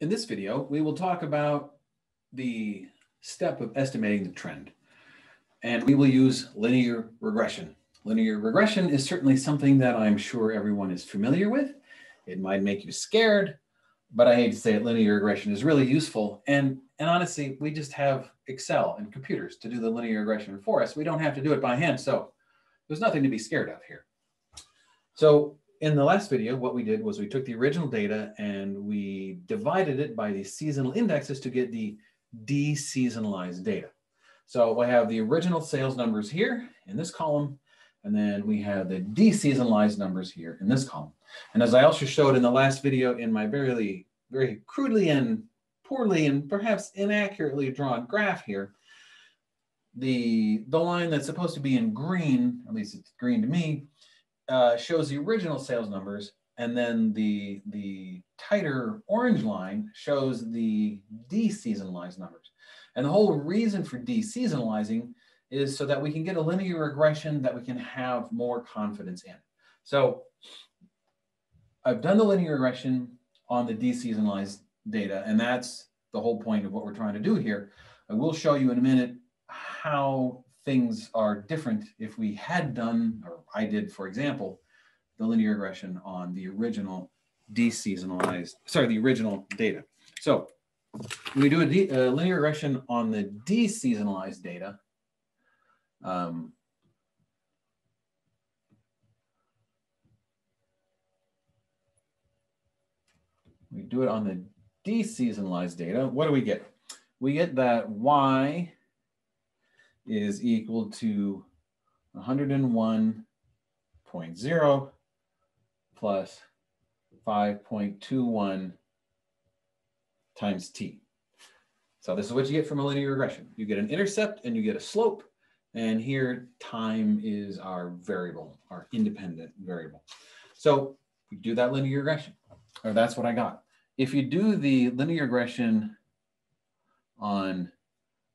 In this video, we will talk about the step of estimating the trend. And we will use linear regression. Linear regression is certainly something that I'm sure everyone is familiar with. It might make you scared, but I hate to say it, linear regression is really useful. And, and honestly, we just have Excel and computers to do the linear regression for us. We don't have to do it by hand. So there's nothing to be scared of here. So in the last video, what we did was we took the original data and we divided it by the seasonal indexes to get the deseasonalized data. So I have the original sales numbers here in this column, and then we have the deseasonalized numbers here in this column. And as I also showed in the last video in my very, very crudely and poorly and perhaps inaccurately drawn graph here, the, the line that's supposed to be in green, at least it's green to me, uh, shows the original sales numbers, and then the, the tighter orange line shows the deseasonalized numbers. And the whole reason for deseasonalizing is so that we can get a linear regression that we can have more confidence in. So I've done the linear regression on the deseasonalized data, and that's the whole point of what we're trying to do here. I will show you in a minute how things are different if we had done, or I did, for example, the linear regression on the original deseasonalized, sorry, the original data. So we do a, a linear regression on the deseasonalized data. Um, we do it on the deseasonalized data. What do we get? We get that y is equal to 101.0 plus 5.21 times t. So this is what you get from a linear regression. You get an intercept and you get a slope. And here time is our variable, our independent variable. So we do that linear regression, or that's what I got. If you do the linear regression on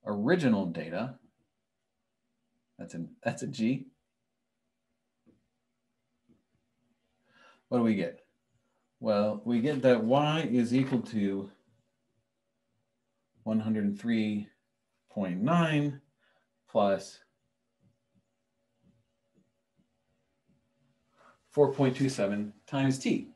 original data, that's a, that's a G. What do we get? Well, we get that y is equal to 103.9 plus 4.27 times t.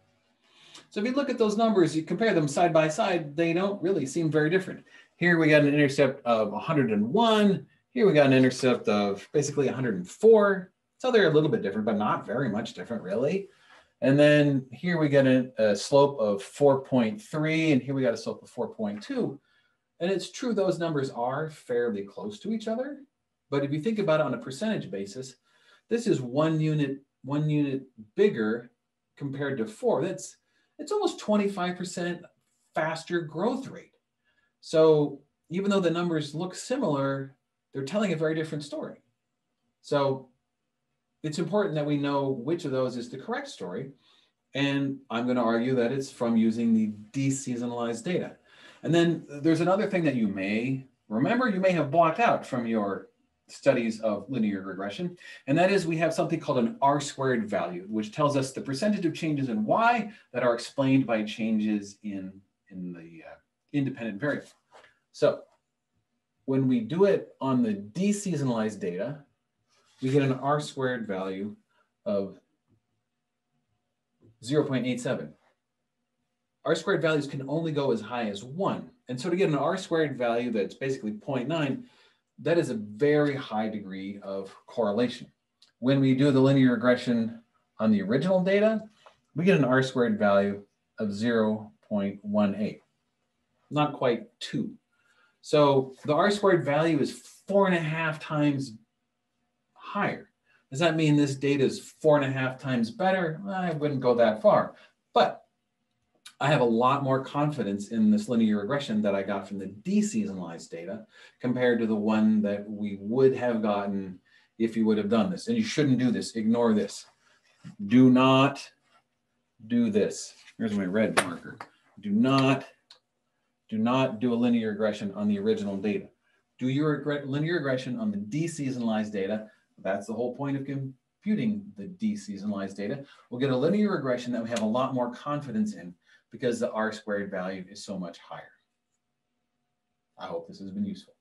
So if you look at those numbers, you compare them side by side, they don't really seem very different. Here we got an intercept of 101, here we got an intercept of basically 104. So they're a little bit different, but not very much different really. And then here we get a, a slope of 4.3 and here we got a slope of 4.2. And it's true those numbers are fairly close to each other. But if you think about it on a percentage basis, this is one unit, one unit bigger compared to four. That's it's almost 25% faster growth rate. So even though the numbers look similar, they're telling a very different story. So it's important that we know which of those is the correct story. And I'm going to argue that it's from using the deseasonalized data. And then there's another thing that you may remember, you may have blocked out from your studies of linear regression, and that is we have something called an R squared value, which tells us the percentage of changes in Y that are explained by changes in, in the uh, independent variable. So when we do it on the deseasonalized data, we get an R squared value of 0.87. R squared values can only go as high as one. And so to get an R squared value that's basically 0.9, that is a very high degree of correlation. When we do the linear regression on the original data, we get an R squared value of 0.18, not quite two. So the R squared value is four and a half times higher. Does that mean this data is four and a half times better? I wouldn't go that far. But I have a lot more confidence in this linear regression that I got from the deseasonalized data compared to the one that we would have gotten if you would have done this. And you shouldn't do this. Ignore this. Do not do this. Here's my red marker. Do not do not do a linear regression on the original data. Do your linear regression on the deseasonalized data. That's the whole point of computing the deseasonalized data. We'll get a linear regression that we have a lot more confidence in because the R squared value is so much higher. I hope this has been useful.